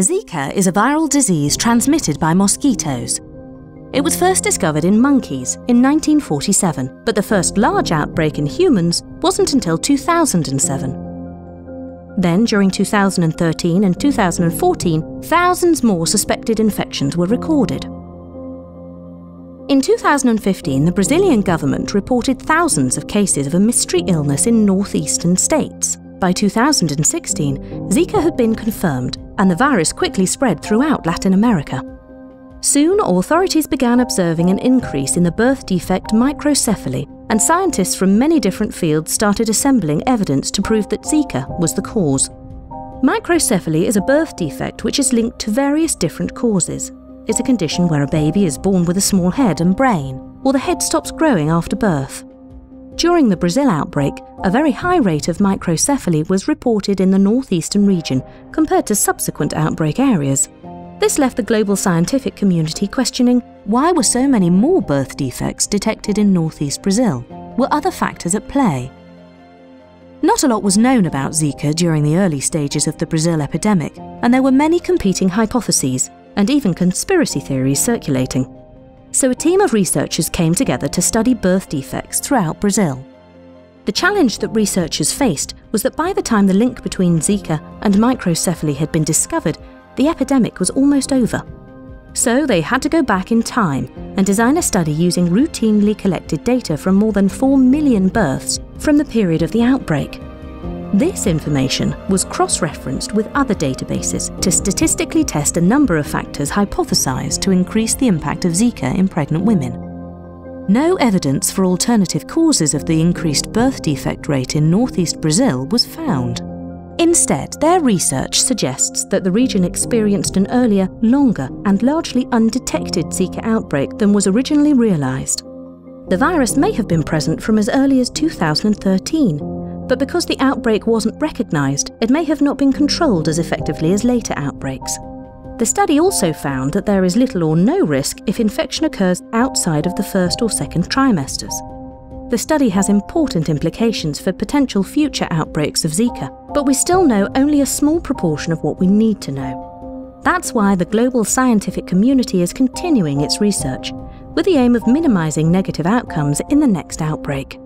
Zika is a viral disease transmitted by mosquitoes. It was first discovered in monkeys in 1947, but the first large outbreak in humans wasn't until 2007. Then, during 2013 and 2014, thousands more suspected infections were recorded. In 2015, the Brazilian government reported thousands of cases of a mystery illness in northeastern states. By 2016, Zika had been confirmed, and the virus quickly spread throughout Latin America. Soon, authorities began observing an increase in the birth defect microcephaly, and scientists from many different fields started assembling evidence to prove that Zika was the cause. Microcephaly is a birth defect which is linked to various different causes. It's a condition where a baby is born with a small head and brain, or the head stops growing after birth. During the Brazil outbreak, a very high rate of microcephaly was reported in the northeastern region compared to subsequent outbreak areas. This left the global scientific community questioning why were so many more birth defects detected in northeast Brazil? Were other factors at play? Not a lot was known about Zika during the early stages of the Brazil epidemic, and there were many competing hypotheses and even conspiracy theories circulating so a team of researchers came together to study birth defects throughout Brazil. The challenge that researchers faced was that by the time the link between Zika and microcephaly had been discovered, the epidemic was almost over. So they had to go back in time and design a study using routinely collected data from more than 4 million births from the period of the outbreak. This information was cross-referenced with other databases to statistically test a number of factors hypothesized to increase the impact of Zika in pregnant women. No evidence for alternative causes of the increased birth defect rate in northeast Brazil was found. Instead, their research suggests that the region experienced an earlier, longer, and largely undetected Zika outbreak than was originally realised. The virus may have been present from as early as 2013, but because the outbreak wasn't recognised, it may have not been controlled as effectively as later outbreaks. The study also found that there is little or no risk if infection occurs outside of the first or second trimesters. The study has important implications for potential future outbreaks of Zika, but we still know only a small proportion of what we need to know. That's why the global scientific community is continuing its research, with the aim of minimising negative outcomes in the next outbreak.